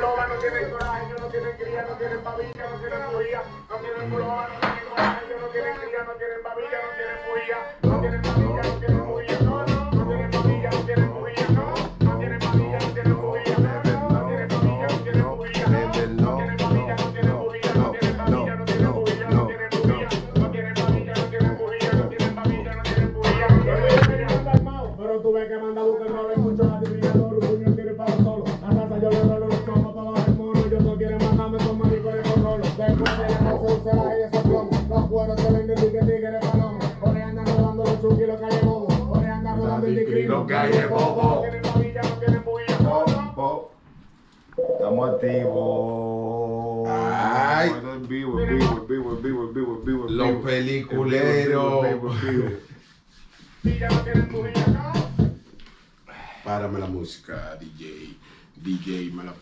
no tienen coraje, no tienen cría, no tienen babilla, no tienen bulla. No tienen tienen no tienen bulla, no, no. Po. Estamos activos. Ay. Estamos en vivo, en vivo, en vivo, en vivo, en vivo, en vivo. en Los peliculeros. Párame la música, DJ. DJ, me la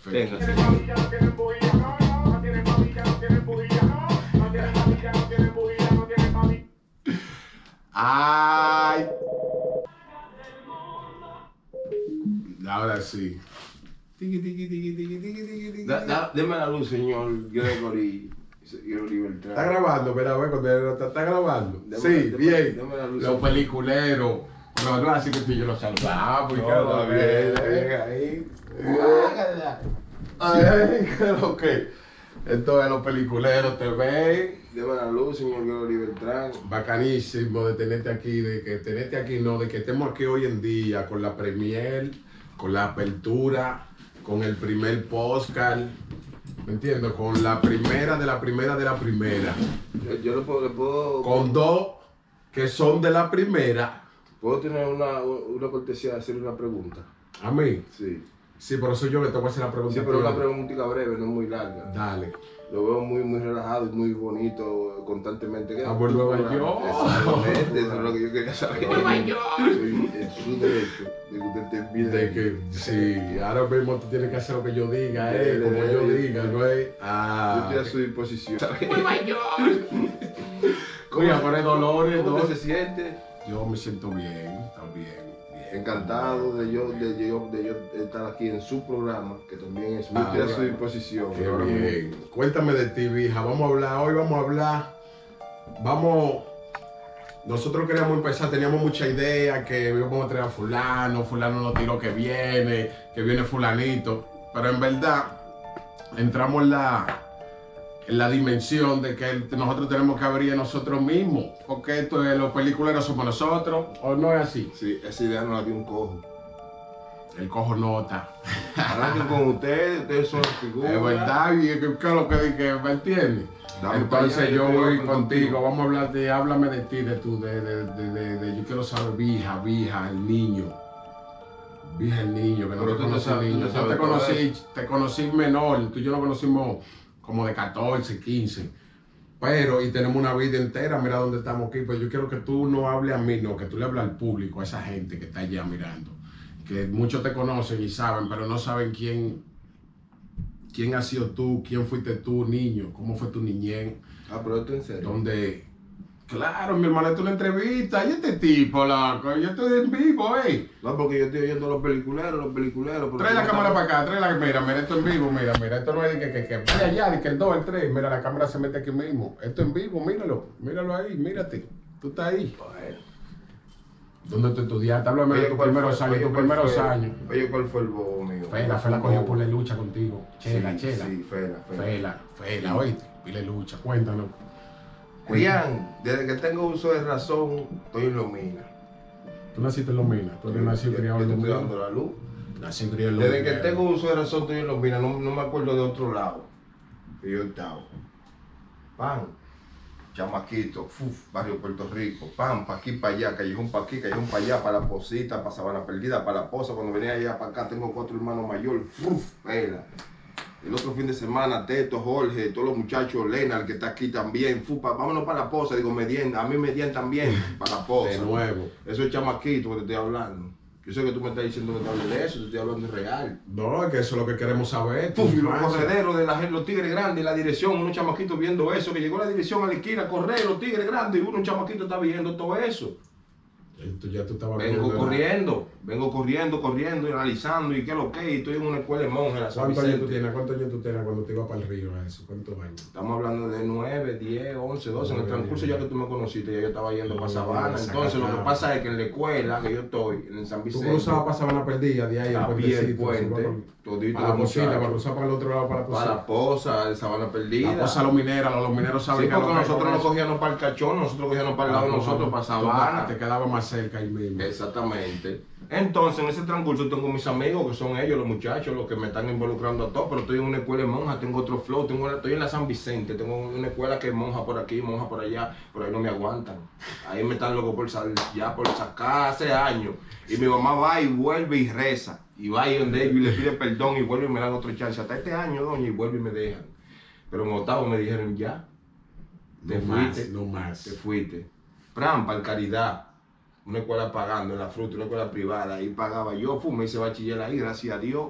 Ahora sí. Da- da- Deme la luz, señor Gregory. Gregory Beltrán. Está grabando, mira, ve, cuando está, está grabando. Sí, bien. dame la luz. Los peliculeros. No, no, así que tú y yo los saludamos. y No, que está bien, bien, ahí. Ay, qué lo que. Esto es los peliculeros, te ven. Deme la luz, señor Gregory Beltrán. Bacanísimo de tenerte aquí, de que tenerte aquí, no, de que estemos aquí hoy en día con la premier, con la apertura, con el primer postcard, ¿me entiendes? Con la primera de la primera de la primera, Yo, yo le puedo, le puedo, con dos que son de la primera, puedo tener una, una cortesía de hacer una pregunta. a mí. Sí. Sí, por eso yo le tengo que hacer la pregunta. Sí, a pero una preguntita breve, no muy larga. Dale. Lo veo muy, muy relajado y muy bonito constantemente. Ah, por Nueva York. Exactamente, eso es lo que yo quería saber. Sí, es su derecho de que usted te envíe. De que, sí, ahora mismo tú tienes que hacer lo que yo diga, eh, Dele, como yo dele. diga, no es. Yo Ah. estoy a su disposición. Oye, por Dolores, ¿Cómo Dolores. usted se siente? Yo me siento bien, bien. Encantado de yo, de, yo, de yo estar aquí en su programa, que también es muy Ah, a su disposición. Qué bien. Cuéntame de ti, vieja. Vamos a hablar, hoy vamos a hablar. Vamos. Nosotros queríamos empezar, teníamos mucha idea que íbamos a traer a fulano, fulano nos tiró que viene, que viene fulanito. Pero en verdad, entramos en la, la dimensión de que nosotros tenemos que abrir a nosotros mismos. Porque esto es, los peliculeros somos nosotros, o no es así. Sí, esa idea no la dio un cojo. El cojo nota. Arranquen con ustedes, ustedes son figuras. Es verdad, y es que, ¿qué es lo que dije? ¿Me entiendes? Dame Entonces yo voy contigo, contigo. vamos a hablar de, háblame de ti, de tu, de, de, de, de- de- yo quiero saber, vieja, vieja, el niño. Vieja, el niño, que no Pero te tú conocí tú niño. te Yo te conocí, te conocí menor, tú y yo nos conocimos como de 14, 15. Pero, y tenemos una vida entera, mira dónde estamos aquí, pues yo quiero que tú no hables a mí, no, que tú le hables al público, a esa gente que está allá mirando. Que muchos te conocen y saben, pero no saben quién, quién has sido tú, quién fuiste tú, niño, cómo fue tu niñez. Ah, pero esto en serio. Donde, claro, mi hermano, esto es una entrevista. Y este tipo, loco, yo estoy en vivo, eh. No, porque yo estoy oyendo los peliculeros, los peliculeros. Trae la cámara para acá, trae la mira, mira, esto en vivo, mira, mira, esto no es de que, que, que vaya allá, de que el 2, el 3, mira, la cámara se mete aquí mismo. Esto en vivo, míralo, míralo ahí, mírate, tú estás ahí. Bueno. ¿Dónde tú estudiaste? Háblame de tus ¿cuál primeros años, tus primeros años. Oye, ¿cuál fue el bobo mío? Fela, Fela cogió por la lucha contigo. Chela, Sí, chela. Sí, Fela, Fela. Fela, Fela, oíste, pile lucha, cuéntanos. Julián, desde que tengo uso de razón, estoy en Lomina. Tú naciste en Lomina, tú eres nacido y criado en Lomina. dando la luz. Nací y criado en Desde que Lomina. tengo uso de razón, estoy en Lomina. No, no me acuerdo de otro lado. Que yo estaba. Pan. Chamaquito, uf, barrio Puerto Rico, pam, pa' aquí, para allá, callejón pa' aquí, callejón para allá, para la posita, para Sabana Perdida, para la posa, cuando venía allá para acá, tengo cuatro hermanos mayores, uf, vela. El otro fin de semana, Teto, Jorge, todos los muchachos, Lena, el que está aquí también, fu, pa- vámonos para la posa, digo, me dien, a mí me dien también, para la posa. De nuevo. Eso es chamaquito que te estoy hablando. Yo sé que tú me estás diciendo que te hable de eso, te estoy hablando de real. No, es que eso es lo que queremos saber. Puf, y los correderos de la, gente, los tigres grandes, la dirección, unos chamaquitos viendo eso, que llegó la dirección a la esquina, correr, los tigres grandes, y uno un chamaquito está viendo todo eso. Tú ya tú estabas Vengo la- corriendo, vengo corriendo, corriendo y analizando y qué lo que, y estoy en una escuela de San ¿Cuántos años tú tienes? ¿Cuántos años tú tenías cuando te ibas para el río a eso? ¿Cuántos años? Estamos hablando de 9, 10, 11, 12. En el transcurso ya que tú me conociste, ya yo estaba yendo para Sabana. Entonces lo que pasa es que en la escuela que yo estoy, en el San Tú Vicente, cruzabas para Sabana Perdida, de ahí al el puente, así, todito para la cocina, para cruzar para el otro lado, para la para posa, de Sabana Perdida. La los mineros, los mineros Sí, saben porque no nosotros no cogíamos para el cachón, nosotros cogíamos para el lado de nosotros, para tú- Sabana. Te quedaba más cerca ahí mismo. Exactamente. Entonces, en ese transcurso tengo mis amigos, que son ellos, los muchachos, los que me están involucrando a todos, pero estoy en una escuela de monjas, tengo otro flow, tengo, estoy en la San Vicente, tengo una escuela que es monja por aquí, monja por allá, pero ahí no me aguantan. Ahí me están locos por salir, ya por sacar hace años. Y mi mamá va y vuelve y reza, y va y donde ellos y le pide perdón y vuelve y me dan otro chance. Hasta este año, doña, y vuelve y me dejan. Pero en octavo me dijeron, ya, te no más, fuiste. no más. te fuiste. Pram, para caridad. Una escuela pagando en la fruta, una escuela privada. Ahí pagaba yo, me hice bachiller ahí, gracias a Dios.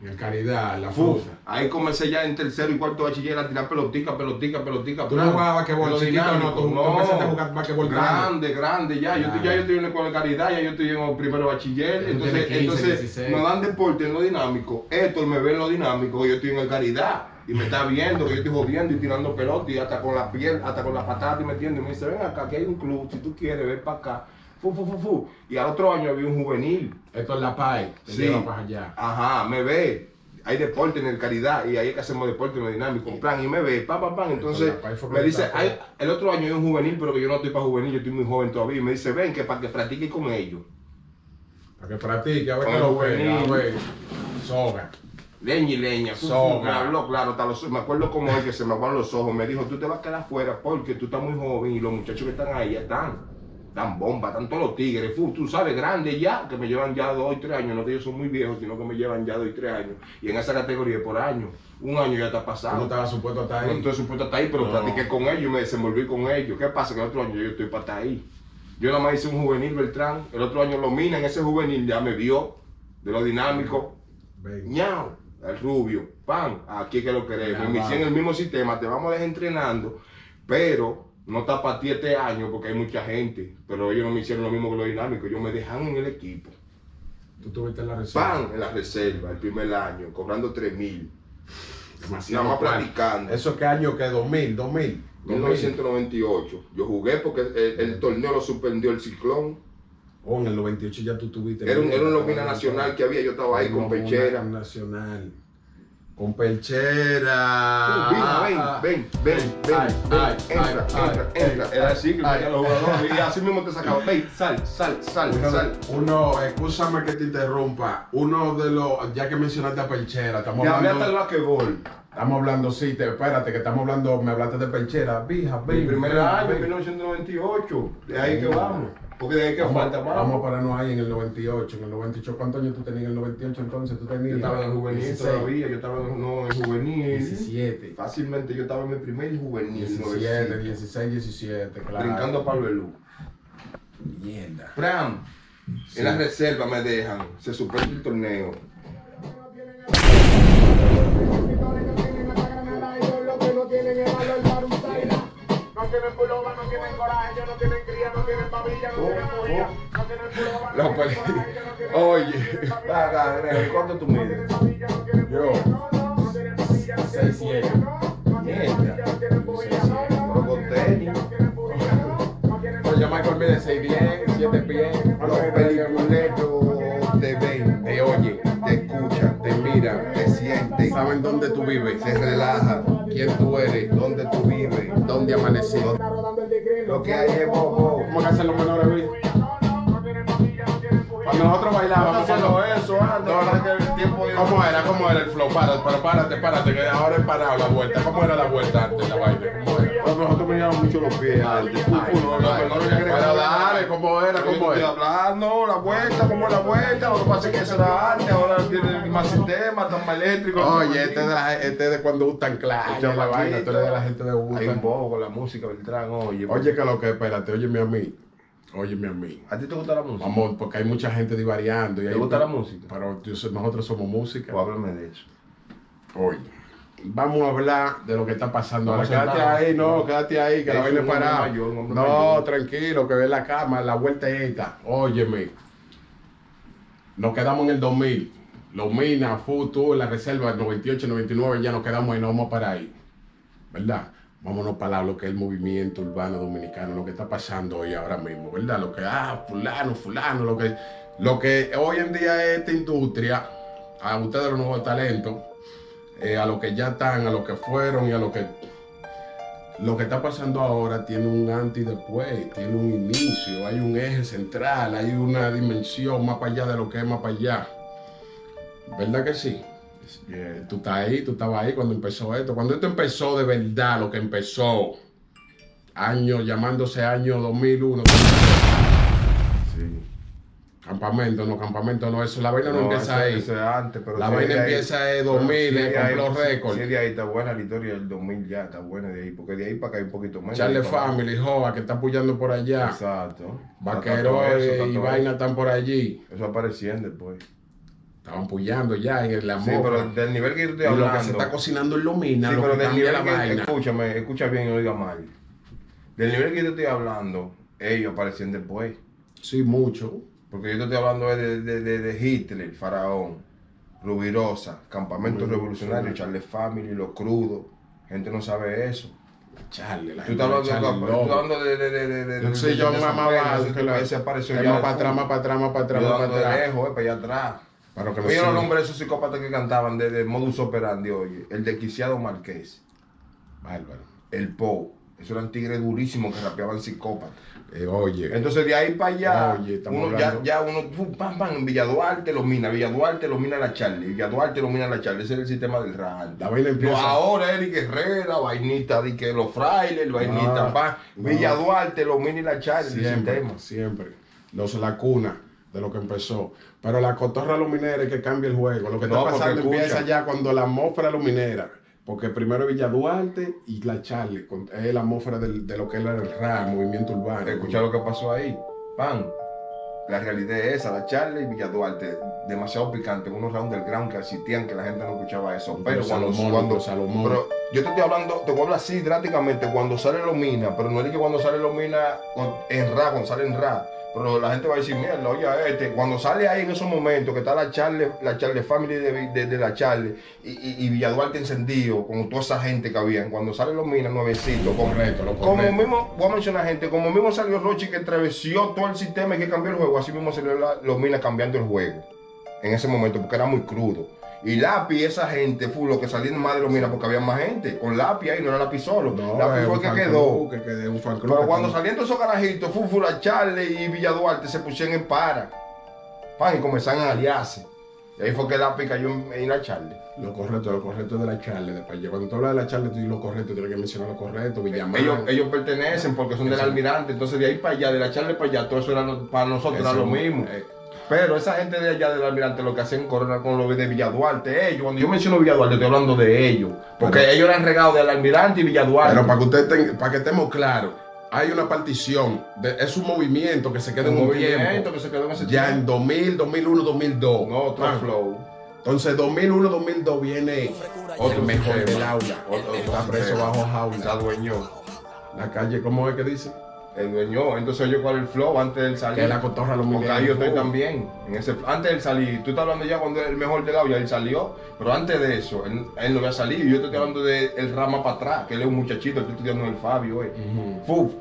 En caridad, la fruta. ahí comencé ya en tercero y cuarto bachiller a tirar pelotica, pelotica, pelotica. ¿Tú no jugabas basquetbol no? Tú- tú empezaste a jugar basquetbol grande. grande, grande, ya. Yo, estoy- ya yo estoy en una escuela de caridad, ya yo estoy en el primero bachiller. Tú Entonces, tienes 15, entonces 16. nos dan deporte en lo dinámico. Héctor me ve en lo dinámico, yo estoy en el caridad. Y me está viendo que yo estoy jodiendo y tirando pelota y hasta con la piel, hasta con la patada y metiendo. Y me dice, ven acá, que hay un club, si tú quieres, ven para acá. Fu, fu, fu, fu. Y al otro año había un juvenil. Esto es la PAI, te Sí. para allá. Ajá, me ve. Hay deporte en el caridad y ahí es que hacemos deporte en lo dinámico. En plan, y me ve, pam, pam, pam. Entonces me dice, conectado. "Ay, el otro año hay un juvenil, pero que yo no estoy para juvenil, yo estoy muy joven todavía. Y me dice, ven, que para que practique con ellos. Para que practique, a ver que el lo juegue, a juvenil. ver. Soga. Leña y leña, Soga. me habló claro, los- me acuerdo como es que se me aguan los ojos, me dijo, tú te vas a quedar afuera porque tú estás muy joven y los muchachos que están ahí ya están, dan bomba, están todos los tigres, fu, tú sabes, grandes ya, que me llevan ya dos y tres años, no que ellos son muy viejos, sino que me llevan ya dos y tres años, y en esa categoría por año, un año ya está Tú no pasado. estabas supuesto a estar No ahí. estoy supuesto a estar ahí, pero No. platiqué con ellos, me desenvolví con ellos. ¿Qué pasa? Que el otro año yo estoy para estar ahí. Yo nada más hice un juvenil Beltrán, el otro año lo mina en ese juvenil, ya me vio de lo dinámico. Ñao, el rubio, pan, aquí que lo queremos. Ya, Me hicieron el mismo sistema, te vamos a dejar entrenando, pero no ti este año porque hay mucha gente. Pero ellos no me hicieron lo mismo que lo dinámico, ellos me dejaron en el equipo. Tú tuviste en la reserva. Pan en la reserva el primer año, cobrando 3 mil. Demasiado Nada más plano. practicando. ¿Eso qué año que 2000, 2000. 1998. Yo jugué porque el, el torneo lo suspendió el ciclón. Oh, en el 98 ya tú tuviste. Era un, era un Lomina nacional que había, yo estaba ahí con pechera. Nacional. Con Perchera. Mira, ven, ven, ven, ven, Ay, ven, ay, entra, ay, entra, entra. Era así que los jugadores y así mismo te sacaba. Ven, sal, sal, sal, Uno, sal. uno, escúchame que te interrumpa. Uno de los, ya que mencionaste a Perchera, estamos Ya había hasta el hablando. basquetbol. Estamos hablando, sí, te, espérate, que estamos hablando, me hablaste de Perchera. Vija, Mi ven. primer ven, año, ven. 1998. De ahí que vamos. Porque de ahí que Vamos, falta, vamos a vamos. pararnos ahí en el 98. En el 98, ¿cuántos años tú tenías en el 98 entonces? Tú tenías Yo estaba en el juvenil 16, todavía, yo estaba en, no, en juvenil. 17. Fácilmente yo estaba en mi primer juvenil. 17, nuevecito, 16, 17, claro. Brincando a Pablo Elú. Mierda. Pram, Sí. en la reserva me dejan. Se suspende el torneo. No tienen pullover, no tienen coraje, ellos no tienen cría, no tienen babilla, no tienen bulla. No tienen No, no pues, tienen coraje, ellos no tienen oye, Greg, ¿cuánto tú mides? Yo. bulla. No, no, no tienen babilla, no tienen Seis, bulla. siete. No tienen babilla, no tienen bulla. Seis, siete. No, no, Pero con tenis. Pues yo Michael mide 6 pies, 7 pies. Los peliculeros te ven, te oyen, te escuchan, te miran, te sienten, Saben dónde tú vives, se relajan, quién tú eres, dónde tú vives, dónde amanecí. lo que hay es bobo. ¿Cómo que hacen los menores, Luis? Nosotros bailábamos, eso, anda, No, no. para que el tiempo de- ¿Cómo era? ¿Cómo era el flow? Párate, pero párate, párate, que ahora he parado la vuelta. ¿Cómo era la vuelta antes de la vaina? ¿Cómo era? Cuando nosotros mirábamos mucho los pies antes. Pero dale, ¿cómo era? ¿Cómo estoy era? hablando, la vuelta, cómo la vuelta, lo que pasa es que eso era antes, ahora tiene más sistema, está más eléctrico. Oye, este es de, la- este es de cuando gustan Echa la vaina, tú eres de la gente de Hay un bobo con la música, Beltrán, oye. Oye, que lo que, espérate, óyeme a mí, óyeme a mí. ¿A ti te gusta la música? Vamos, porque hay mucha gente divariando. Y ¿Te hay- gusta la música? Pero yo nosotros somos música. Pues háblame de eso. Oye, vamos a hablar de lo que está pasando. Ahora, quédate ahí, no, quédate ahí, que la vaina parada. No, tranquilo, que ve la cama, la vuelta es esta. Óyeme, nos quedamos en el 2000. Los minas, Futu, la reserva 98, 99, ya nos quedamos ahí, no vamos para ahí. ¿Verdad? Vámonos para lo que es el movimiento urbano dominicano, lo que está pasando hoy ahora mismo, ¿verdad? Lo que, ah, fulano, fulano, lo que, lo que hoy en día es esta industria, a ustedes los nuevos talentos, eh, a los que ya están, a los que fueron y a los que... Lo que está pasando ahora tiene un antes y después, tiene un inicio, hay un eje central, hay una dimensión más para allá de lo que es más para allá. ¿Verdad que sí? Eh, tú estás ahí, tú estabas ahí cuando empezó esto. Cuando esto empezó de verdad, lo que empezó, año, llamándose año 2001. Sí. Campamento, no, campamento no, eso, la vaina no, empieza ahí. eso es antes, pero La vaina empieza en pero 2000, sí eh, con los récords. Sí, de ahí está buena la historia del 2000 ya, está buena de ahí, porque de ahí para acá hay un poquito menos. Charlie. Family, Joa, que está apoyando por allá. Exacto. Vaquero y vaina están por allí. Eso apareciendo después. Estaban pullando ya en el Sí, pero del nivel que yo estoy y lo hablando. que se está cocinando en Lomina, Sí, lo pero que del nivel la que, vaina. escúchame, escucha bien y no diga mal. Del nivel que yo te estoy hablando, ellos aparecían después. Sí, mucho. Porque yo te estoy hablando de, de, de, de Hitler, Faraón, Rubirosa, Campamento Muy Revolucionario. Charles Family, Los Crudos. Gente no sabe eso. Charlie, la Tú gente estás hablando, de de, hablando de, de, Yo de- yo mamá va, ese la- apareció ya más para atrás, más para atrás, más para atrás, más para atrás. lejos, eh, para allá atrás. Que me Oye los nombres de esos psicópatas que cantaban de, de Modus Operandi, oye. El desquiciado Marqués, Bárbaro. el Po. Esos eran tigres durísimos que rapeaban psicópatas. Eh, oye, Entonces de ahí para allá, Oye, uno ya, hablando- ya uno, pum, pam, pam, en Villa Duarte lo mina, Villa Duarte lo mina la Charlie, Villa Duarte lo mina la Charlie, ese es el sistema del RAL. la vaina No, empieza. ahora Eric Herrera, vainita de que los frailes, vainita, Ah, pa, no. Villa Duarte lo mina y la Charlie, el Siempre, sistema. siempre. Los, la cuna de lo que empezó. Pero la cotorra luminera es que cambia el juego. Lo que No, está pasando empieza ya cuando la atmósfera luminera. Porque primero Villa Duarte y la Charlie. Es la atmósfera del- de lo que era el RAR, movimiento urbano. Escucha lo que pasó ahí, pan. La realidad es esa, la Charlie y Villa Duarte, demasiado picante, unos rounds del ground que asistían que la gente no escuchaba eso. Pero Pero cuando, Salomón, cuando Salomón. pero yo te estoy hablando, te voy a hablar así drásticamente, cuando sale Lomina, pero no es que cuando sale Lomina en ra, cuando sale en ra. Pero la gente va a decir, mierda, oye, este, cuando sale ahí en esos momentos que está la Charlie, la Charlie Family de, de- de la Charlie y, y, y Villa Duarte encendido, con toda esa gente que había, cuando sale Lomina nuevecito, con, Correcto, lo como correcto. mismo, voy a mencionar gente, como mismo salió Rochi que entreveció todo el sistema y que cambió el juego, así mismo salió la- los Minas cambiando el juego en ese momento porque era muy crudo. Y Lápiz, esa gente, fue lo que salían más de los Minas porque había más gente. Con Lápiz ahí no era Lápiz solo. No, es fue un el que quedó. que quedó un fan club Pero cuando todos esos carajitos, Fúfula, Charlie y Villa Duarte se pusieron en para. Pan, y comenzaron a aliarse. Y ahí fue que Lápiz cayó en, en la Charlie. Lo correcto, lo correcto de la Charlie. Después, cuando tú hablas de la Charlie, tú dices lo correcto, tienes que mencionar lo correcto. Villamar. Ellos, ellos pertenecen porque son del almirante. Entonces de ahí para allá, de la Charlie para allá, todo eso era lo- para nosotros era lo mismo. eh, Pero esa gente de allá del almirante lo que hacen corona con los de Villaduarte, ellos, cuando yo menciono Villaduarte estoy hablando de ellos, porque Pero- ellos eran regados del almirante y Villaduarte. Pero para que ustedes ten- para que estemos claros, hay una partición, de- es un movimiento que se queda en un movimiento tiempo. que se quedó en ese Ya en tiempo. 2000, 2001, 2002. No, otro flow. Entonces 2001, 2002 viene Otro mejor del aula. Otro- Está preso bajo Se jaula. adueñó. La calle, ¿cómo es que dice? El dueño, entonces yo cuál es el flow antes del salir. Que es la cotorra los Porque ahí yo estoy también. En ese, antes del salir, tú estás hablando ya cuando el mejor del lado, ya él salió. Pero antes de eso, él, él no había salido. Yo te estoy hablando de el rama para atrás, que él es un muchachito, estoy estudiando en el Fabio. Eh. Fuf,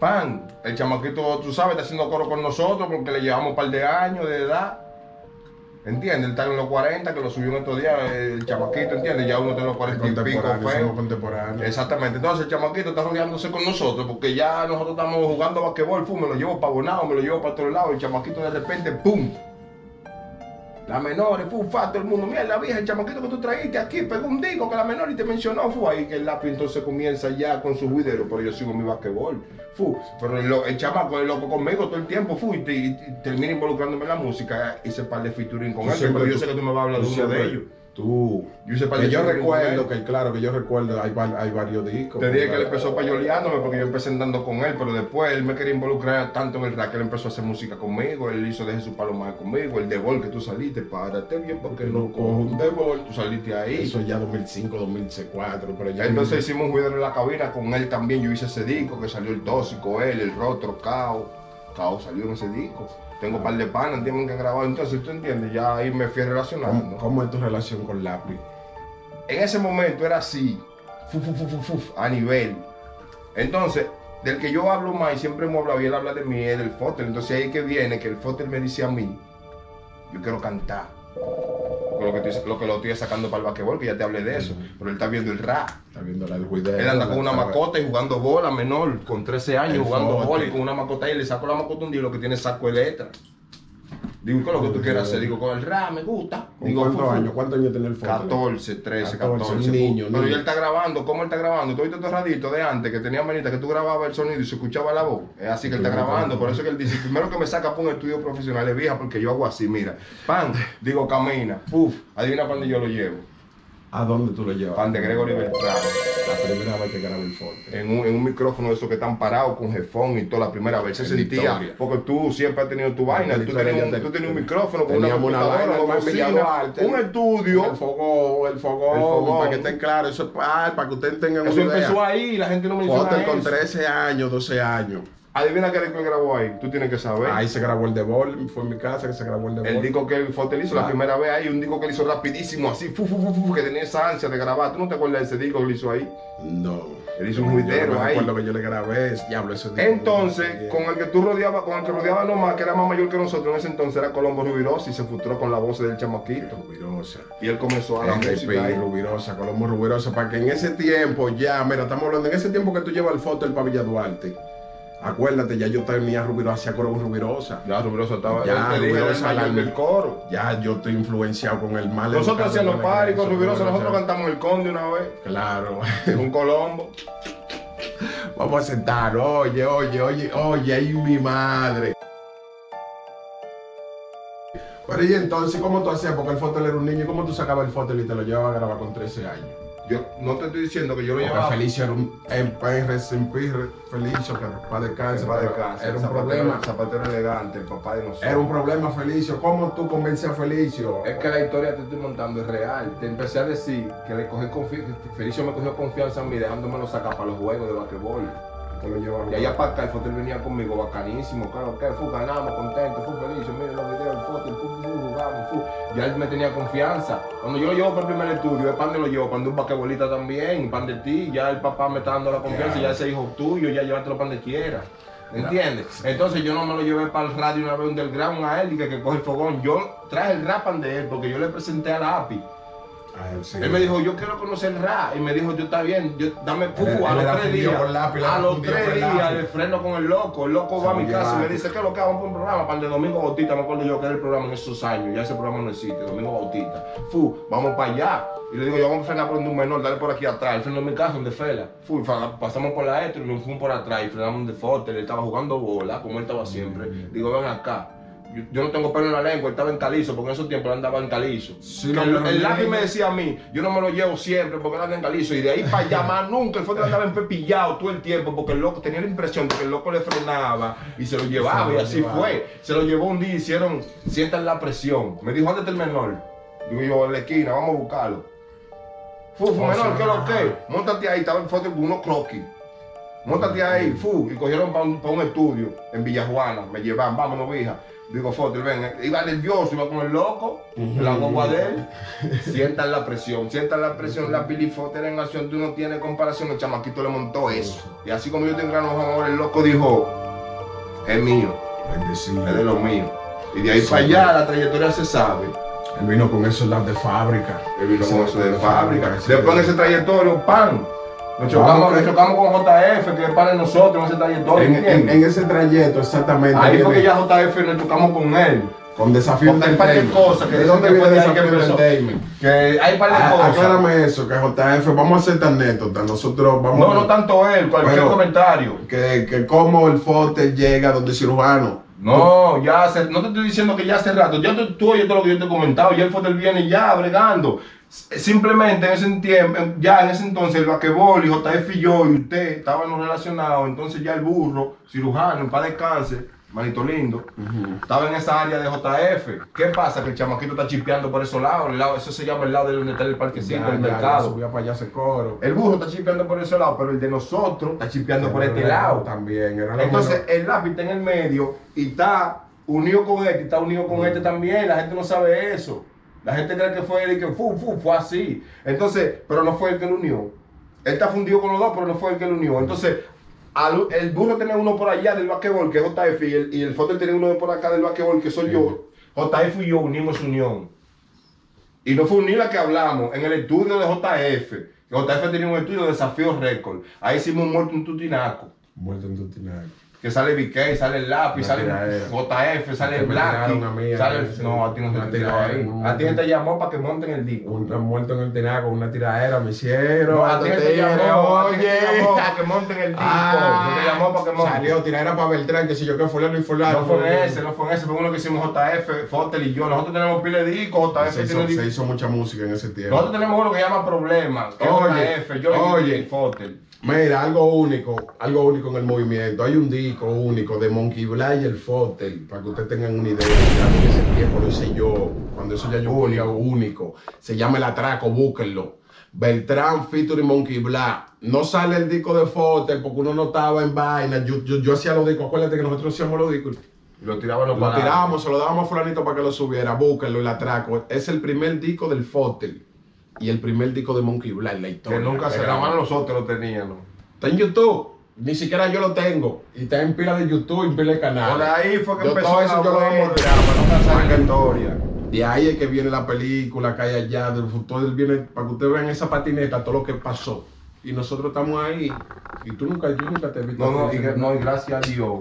pan, el chamaquito, tú sabes, está haciendo coro con nosotros porque le llevamos un par de años de edad. ¿Entiendes? Él está en los 40, que lo subió en estos días, el chamaquito, ¿entiendes? Ya uno está en los 40 y pico, feo. somos contemporáneos. Exactamente, entonces el chamaquito está rodeándose con nosotros porque ya nosotros estamos jugando basquetbol, pum, me lo llevo para Bonao, me lo llevo para todos lados, el chamaquito de repente, pum. La menor, fa, todo el mundo, mira la vieja, el chamaquito que tú trajiste aquí, pegó un disco que la menor y te mencionó, fue ahí que el lápiz entonces comienza ya con su video, pero yo sigo mi basquetbol, fu, pero el, lo- el chamaco es loco conmigo todo el tiempo, fu, y, te- y termina involucrándome en la música, hice par de featuring con él, pero yo sé que tú me vas a hablar de uno de ellos. Tú. Yo Que de recuerdo, que claro, que yo recuerdo, hay, hay varios discos. Te dije que él empezó payoleándome porque yo empecé andando con él, pero después él me quería involucrar tanto en el rap que él empezó a hacer música conmigo, él hizo Deje su palomar conmigo, el de gol que tú saliste, párate bien porque no cojo un de gol, tú saliste ahí. Eso ya 2005, 2004, pero ya. Entonces hicimos un video en la cabina con él también, yo hice ese disco que salió el tóxico, él, el rostro, Cao, Cao salió en ese disco. Tengo un par de panas, entienden que han grabado, entonces tú entiendes, ya ahí me fui relacionando. ¿Cómo, cómo es tu relación con Lápiz? en ese momento era así, fu, fu, fu, fu, fu, a nivel. Entonces, del que yo hablo más y siempre hemos hablado y él habla de mí es del Fotel. Entonces ahí que viene que el Fotel me dice a mí, yo quiero cantar. Lo que, estoy, lo que lo estoy sacando para el basquetbol, que ya te hablé de eso. Pero él está viendo el rap. Está viendo la. Él anda con una macota y jugando bola menor, con 13 años El jugando bola y con una macota y le saco la macota un día y lo que tiene es saco de letra. Digo, ¿qué es lo que tú quieres hacer? Digo, con el rap me gusta. ¿Con Digo, cuántos años? ¿Cuántos años tiene el foto? 14, 13, 14, 14. un niño, Pero niño. ya él está grabando. ¿Cómo él está grabando? Tú viste estos raditos de antes que tenía manita que tú grababas el sonido y se escuchaba la voz. Es así que él está grabando. Por eso que él dice: primero que me saca para un estudio profesional es vieja porque yo hago así, mira. Pan, digo camina. Puf, adivina dónde yo lo llevo. ¿A dónde tú lo llevas? Pan de Gregory Beltrán. La primera vez que grabé el foto. En un, en un micrófono de esos que están parados con jefón y toda la primera vez se En sentía. Porque tú siempre has tenido tu vaina. Tú tenías, un, te- tú tenías un micrófono con una computadora, una bocina, Duarte. un estudio. El fogón, el fogón, El fogón. para que estén claros, eso es para, para que ustedes tengan Eso una idea. empezó ahí, la gente no me Fotel hizo con 13 años, 12 años. Adivina qué disco él grabó ahí. Tú tienes que saber. Ahí se grabó el de Ball, fue en mi casa que se grabó el de Ball. el disco que él Fotel hizo la Claro. primera vez ahí, un disco que él hizo rapidísimo, así, fu, fu, fu, fu, que tenía esa ansia de grabar. ¿Tú no te acuerdas de ese disco que él hizo ahí? No. Él hizo un juidero ahí. recuerdo que yo le grabé, diablo, ese disco. Entonces, con el que tú rodeabas, con el que rodeaba nomás, que era más mayor que nosotros en ese entonces, era Colombo Rubirosa y se frustró con la voz del chamaquito. Rubirosa. Y él comenzó a la música. Rubirosa, Colombo Rubirosa, para que en ese tiempo ya, mira, estamos hablando, en ese tiempo que tú llevas el foto del Pavilla Duarte, acuérdate, ya yo tenía Rubirosa, hacía coro con Rubirosa. Ya Rubirosa estaba, Ya, el Rubirosa, la- del coro. Ya yo estoy influenciado con el mal. Nosotros hacíamos la party con Rubirosa, nosotros cantamos el conde una vez, Claro. un Colombo. Vamos a sentar, oye, oye, oye, oye, ay mi madre. Pero y entonces, ¿cómo tú hacías? Porque el fotel era un niño, ¿cómo tú sacabas el fotel y te lo llevabas a grabar con 13 años? Yo no te estoy diciendo que yo lo llevaba. Felicio era un paz, en paz, Felicio, que para descanse, Para pero descansar, era un zapatero- problema. Zapatero elegante, el papá de nosotros. Era un problema, Felicio. ¿Cómo tú convences a Felicio? Es que la historia que te estoy montando es real. Te empecé a decir que le cogí confianza, Felicio me cogió confianza en mí dejándomelo sacar para los juegos de basquetbol. Lo llevaba. Y allá para acá el Fotel venía conmigo bacanísimo, claro que fue, ganamos, contento, fue Felicio, miren los videos, el Fotel, jugamos, fue. Ya él me tenía confianza. Cuando yo lo llevo para el primer estudio, es pan de lo llevo, pan de un basquetbolista también, pan de ti, ya el papá me está dando la confianza, ya ese hijo tuyo, ya llévatelo pan de quiera. ¿Entiendes? Entonces yo no me lo llevé para el radio una vez underground a él y que, que coge el fogón. Yo traje el rap de él porque yo le presenté a la API. Él sí. Él me dijo, yo quiero conocer el rap. Y me dijo, yo está bien, yo, dame pufu. A los tres días. lápiz, a los tres días le freno con el loco. El loco Se va a mi casa y me dice, ¿qué es lo que vamos por un programa? Para el de Domingo Bautista, me acuerdo yo que era el programa en esos años. Ya ese programa no existe, Domingo Bautista. Fu, vamos para allá. Y le digo, yo vamos a frenar por un menor, dale por aquí atrás. Él frenó en mi casa, donde fela. Fu, pasamos por la etro y nos fuimos por atrás y frenamos de foto. Él estaba jugando bola, como él estaba siempre. Digo, ven acá. Yo, yo no tengo pelo en la lengua, él estaba en calizo, porque en esos tiempos andaba en calizo. Sí, Que no, el, el lápiz me decía a mí, yo no me lo llevo siempre porque anda en calizo. Y de ahí para allá más nunca, fue que andaba empepillado todo el tiempo, porque el loco tenía la impresión de que el loco le frenaba y se lo llevaba, Se y así llevaba. fue. Se lo llevó un día y hicieron, sientan la presión. Me dijo, ¿dónde está el menor? Digo yo, en la esquina, vamos a buscarlo. Fu, fu, Oh, menor. ¿qué es lo que? Móntate ahí, estaba en foto con unos croquis. Móntate ahí, fu, y cogieron para un, pa' un estudio en Villajuana, me llevan, vámonos, vieja. Digo, foto, ven, iba nervioso, iba con el loco, en la guagua de él. Sientan la presión, sientan la presión, la Billy Foster en acción, tú no tienes comparación, el chamaquito le montó eso. Y así como yo tengo gran amor, el loco dijo, es mío, Bendecido. es de lo mío. Y de ahí Sí. para allá la trayectoria se sabe. Él vino con lados de fábrica. Él vino con eso de fábrica. Después en ese trayectorio, pan. Nos chocamos, nos que- chocamos con JF, que es de nosotros en ese trayectorio. En, en- ¿entiendes? en ese trayecto, exactamente. Ahí fue que ya JF nos chocamos con él. Con desafío Porque hay par de cosas que ¿De dónde viene que desafío? Que hay un par de Ah, cosas. Aclárame eso, que JF, vamos a hacerte anécdota. Nosotros vamos No, a no tanto él, cualquier Pero- comentario. que, que cómo el fote llega donde cirujano. No, ya hace, no te estoy diciendo que ya hace rato. Ya tú, tú oyes todo lo que yo te he comentado. Ya el fotel viene ya bregando. Simplemente en ese tiempo, ya en ese entonces el vaquebol y JF y yo y usted estaban relacionados, entonces ya el burro, cirujano, en paz descanse, manito lindo, estaba en esa área de JF. ¿Qué pasa? Que el chamaquito está chipeando por esos lados, lado, eso se llama el lado de donde está el parquecito, Ya, el ya, mercado. Subía para allá ese coro. El burro está chipeando por ese lado, pero el de nosotros está chipeando por este lado. También. Era Entonces el lápiz está en el medio y está unido con este, y está unido con este también. La gente no sabe eso. La gente cree que fue el que fu, fu, fue así. Entonces, pero no fue el que lo unió. Él está fundido con los dos, pero no fue el que lo unió. Entonces, al- el burro tenía uno por allá del basquetbol, que es JF, y el, y el Fotel tenía uno por acá del basquetbol, que soy yo. JF y yo unimos unión. Y no fue unir la que hablamos en el estudio de JF. JF tenía un estudio de desafío récord. Ahí hicimos un muerto un tutinaco. Muerto en tu tinaco. Que sale BK, sale el lápiz, sale. JF, sale Blacky, tiraron sale. No, a ti no te un- A ti te llamó para que monten el disco. Un muerto en el tinaco, una tiradera, me hicieron. No, a ti te llamó, oye. para que monten el disco. No te llamó para que monten. Salió tiradera para Beltrán, que si yo que fulano y fulano. No fue ese, no fue ese, fue uno que hicimos JF, Fotel y yo. Nosotros tenemos pile de discos, JF Se hizo, se hizo mucha música en ese tiempo. Nosotros tenemos uno que llama Problemas, que Oye, es JF, yo y Fotel. Mira, algo único, algo único en el movimiento. Hay un disco único de Monkey Black y el Fotel, para que ustedes tengan una idea. Ya ese tiempo lo hice yo, cuando eso ya yo ponía único. Se llama El Atraco, búsquenlo. Beltrán featuring Monkey Black. No sale el disco de Fotel porque uno no estaba en vaina. Yo, yo, yo hacía los discos, acuérdate que nosotros hacíamos los discos. Y lo tiraban los Lo tirábamos, se lo dábamos a fulanito para que lo subiera. Búsquenlo, El Atraco. Es el primer disco del Fotel y el primer disco de Monkey Black la Que historia. nunca se llamaban nosotros lo teníamos. Está en YouTube. Ni siquiera yo lo tengo. Y está en pila de YouTube, en pila de canal. Por ahí fue que Yo empezó todo eso yo lo voy a para no que- historia. De ahí es que viene la película que hay allá, del futuro viene, para que ustedes vean esa patineta, todo lo que pasó. Y nosotros estamos ahí. Y tú nunca, yo nunca te he visto. No, no, y, que- no, y gracias a Dios,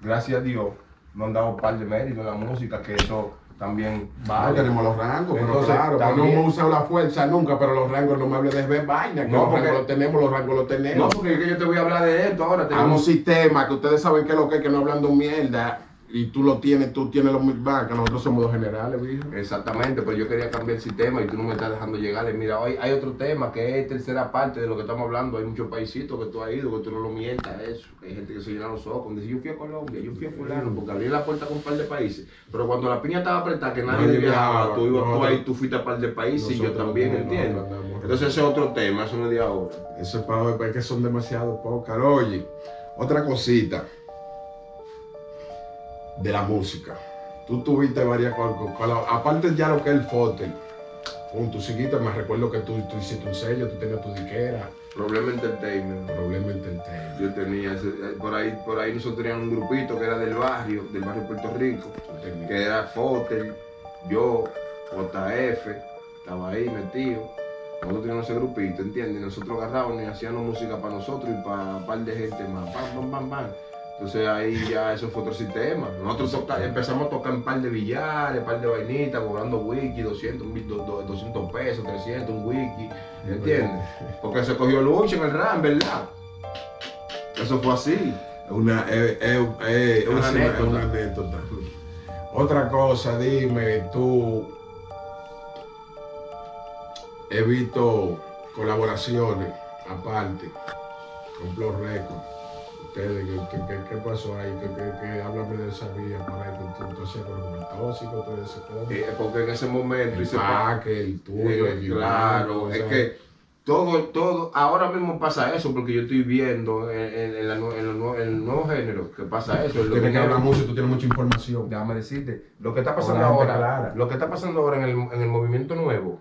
gracias a Dios, nos han dado un par de méritos en la música, que eso también No vale. tenemos los rangos, pero Entonces, claro, pero no también- hemos usado la fuerza nunca, pero los rangos no me hables de ver vaina, que No, los porque- rangos los tenemos, los rangos los No, tenemos. porque es que yo te voy a hablar de esto ahora. Hay un Tenemos, sistema que ustedes saben que es lo que es, que no hablando mierda, y tú lo tienes, tú tienes los que nosotros somos dos generales, viejo. Exactamente, pero yo quería cambiar el sistema y tú no me estás dejando llegar. Mira, hoy hay otro tema que es tercera parte de lo que estamos hablando. Hay muchos paisitos que tú has ido, que tú no lo mientas eso. Hay gente que se llena los ojos. Dice, yo fui a Colombia, yo fui a fulano, porque abrí la puerta con un par de países. Pero cuando la piña estaba apretada, que nadie Nadie viajaba, tú, ibas, tú nosotros- ahí, tú fuiste a par de países y yo también, no, no, andamos. Entonces ese es otro tema, eso no es de ahora. Eso es para ver que son demasiado pocas. Oye, otra cosita de la música. Tú tuviste varias cosas. Aparte ya lo que es el fotel. Con tu seguiste, me recuerdo que tú, tú hiciste un sello, tú tenías tu disquera, Problema Entertainment. Problema Entertainment. Yo tenía, ese- eh, por ahí, por ahí nosotros teníamos un grupito que era del barrio, del barrio Puerto Rico. Que era Fotel, yo, JF, estaba ahí metido. Nosotros teníamos ese grupito, ¿entiendes? Nosotros agarrábamos y hacíamos música para nosotros y para un par de gente más. Pam, pam, pam, pam. Entonces ahí ya eso fue otro sistema. Nosotros toca- empezamos a tocar un par de billares, un par de vainitas, cobrando wiki, 200, mil, do- do- 200 pesos, 300, un wiki, ¿entiendes? Porque se cogió lucha en el RAM, ¿verdad? Eso fue así. Una, eh, eh, eh, Es una anécdota. una anécdota. Otra cosa, dime, tú. He visto colaboraciones aparte con Plus Records. Ustedes, ¿qué, qué, pasó ahí? ¿Qué, qué? Háblame de esa vía que tú- tú hacías tóxico, todo ese cómo. Eh, porque en ese momento El hice paque, el tuyo, el claro, es que todo, todo, ahora mismo pasa eso porque yo estoy viendo en, en- la en lo nue- en el nuevo género que pasa eso. Lo Tienes que hablar mucho, tú tienes mucha información. Déjame decirte, lo que está pasando ahora, clara. lo que está pasando ahora en el, en el movimiento nuevo,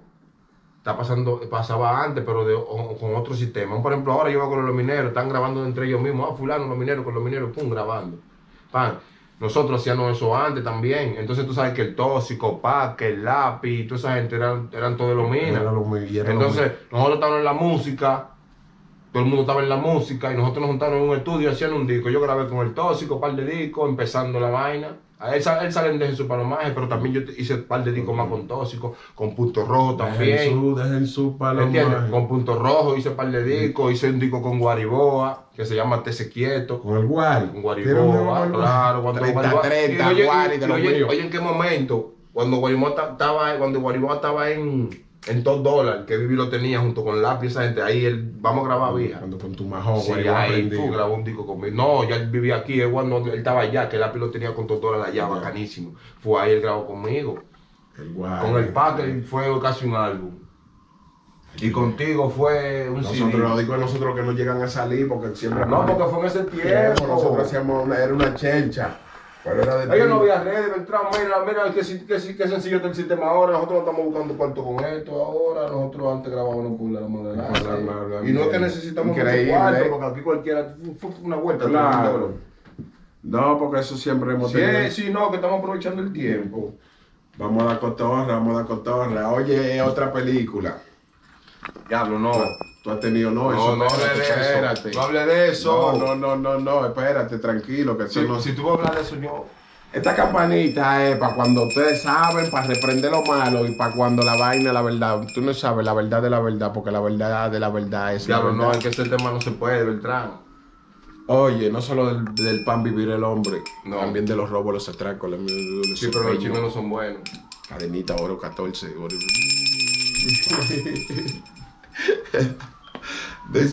está pasando, pasaba antes, pero de- o- con otro sistema. Por ejemplo, ahora yo veo con los mineros, están grabando entre ellos mismos, ah, fulano, los mineros, con los mineros, pum, grabando. Pan. Nosotros hacíamos eso antes también. Entonces tú sabes que el tóxico, pa, que el lápiz, toda esa gente eran, eran todos los minas. Era lo lo Entonces, nosotros estábamos en la música, todo el mundo estaba en la música y nosotros nos juntamos en un estudio haciendo un disco. Yo grabé con el tóxico, un par de discos, empezando la vaina. A él, él sale de su palomaje, pero también yo hice un par de discos más con tóxico, con punto rojo también. Dejen su, dejen su ¿Entiendes? palomaje. Con punto rojo hice un par de discos, hice un disco con Guariboa, que se llama Tese Quieto. Con el Guari. Con ¿Tiene un nuevo Guariboa, Guari? claro. Cuando 30, Guariboa- 30, y oye, Guari de y los oye, ¿en qué momento? Cuando Guariboa ta- estaba, cuando Guariboa estaba en, en dos dólares, que Vivi lo tenía junto con lápiz, esa gente, ahí él, vamos a grabar vieja. Cuando con tu majo, Sí, ahí aprendido. fu, grabó un disco conmigo. No, ya él vivía aquí, él, cuando él estaba allá, que lápiz lo tenía con dos dólares allá, bacanísimo. Fue ahí él grabó conmigo. El guay. Con el Packer fue casi un álbum. Y contigo fue un Nosotros, CD. lo digo a nosotros que no llegan a salir porque siempre. No, porque fue en ese tiempo. tiempo. Nosotros hacíamos una, era una chelcha. Pero era de. Ellos no había redes, Beltrán, mira, mira, qué, sencillo está el sistema ahora, nosotros no estamos buscando cuarto con esto ahora, nosotros antes grabábamos por la Por la moderación. moderación. Y no es que necesitamos Increíble. cuarto, porque aquí cualquiera, una vuelta. Claro. No, porque eso siempre hemos Sí, tenido. sí, no, que estamos aprovechando el tiempo. Vamos a dar cotorra, vamos a dar cotorra. Oye, otra película. Diablo, no. Tú has tenido, no, No, eso no de eso. espérate. No hable de eso. No, no, no, no, no, espérate, tranquilo, que eso no. si tú vas a hablar de eso, yo. Esta campanita es para cuando ustedes saben, para reprender lo malo y para cuando la vaina, la verdad, tú no sabes la verdad de la verdad, porque la verdad de la verdad es la Diablo, no, es que ese tema no se puede, Beltrán. Oye, no solo del, del pan vivir el hombre, No. también de los robos, los atracos, los, los Sí, pero los chinos no son buenos. Cadenita, oro 14, oro. This.